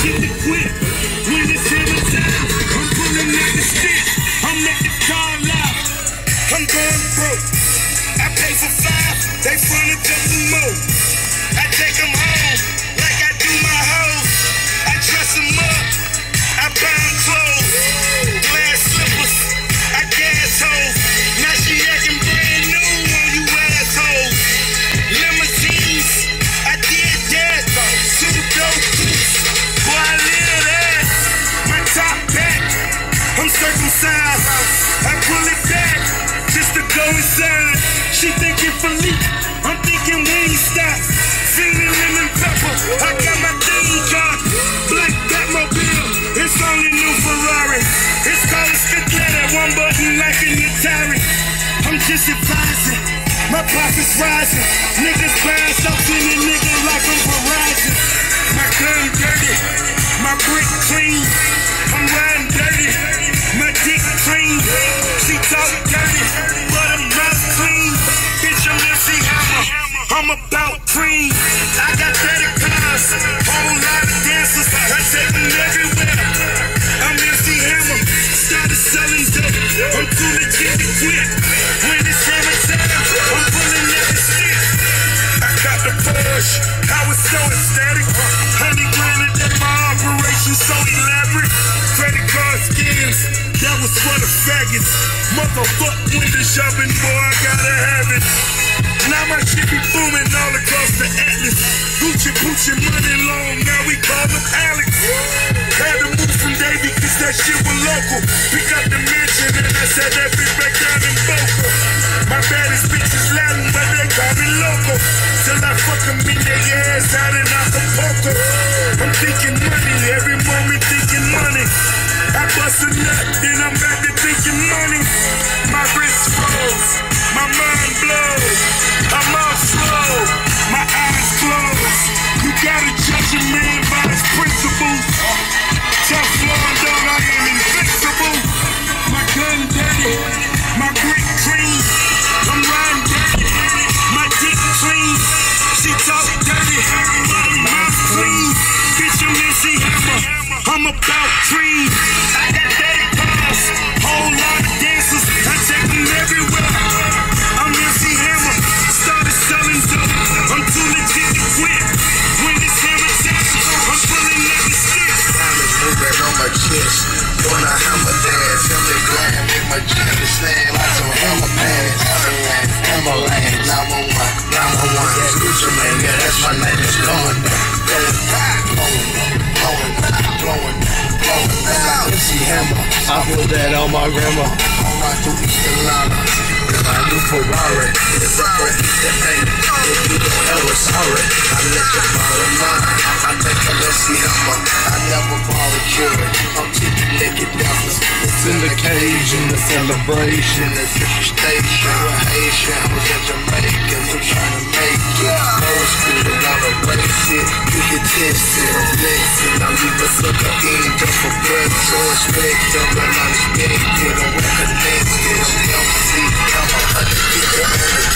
legit equipped. When I'm circumcised. I pull it back just to go inside. She thinking Philippe, I'm thinking Wingstop. Feeling lemon pepper, I got my thing card. Black Batmobile, it's only new Ferrari. It's called a Scadet, one button like an Atari. I'm just advising, my pockets rising. Niggas buying stuff in a nigga like I'm Verizon. My gun dirty, my brick clean. I'm about cream. I got 30 cars, whole lot of dancers. I take them everywhere. I'm MC Hammer, started selling dope. I'm too legit to quit. When it's hammer time, I'm pulling out the stick. I got the Porsche, I was so ecstatic. Honey grand at my operation, so elaborate. Credit card scams, that was for the faggots. Motherfuck window shopping, boy, I gotta have it. Now my shit be booming all across the atlas. Gucci Gucci money long, now we call them Alex. Had to move from Davie cause that shit was local. Pick up the mansion and I said that bitch back down in Boca. My baddest bitch is Latin, but they call me local. Till I fuck them their ass out in Acapulco. I'm thinking money, every moment thinking money. I bust a nut, then I'm back to thinking money. Man by his principles. Teflon dog, I am invincible. My gun dirty, stand like some hammer pants. Hammerland, Hammerland, 911, 911. Gucci Mane, yeah, that's my name. It's going down, going down, blowing up, blowing up, blowing up, blowing up. Hammer. I feel that on my grandma. In my new Ferrari. Ferrari, that ain't in the cage in the celebration. The station, we're Haitian, I was at Jamaican, I'm trying to make it. Old school, I wanna race it. You can test it, I'm flexing. I leave a sucker in just for bread. So respect them, and. I'm connected, I'm MC, I'm a hundred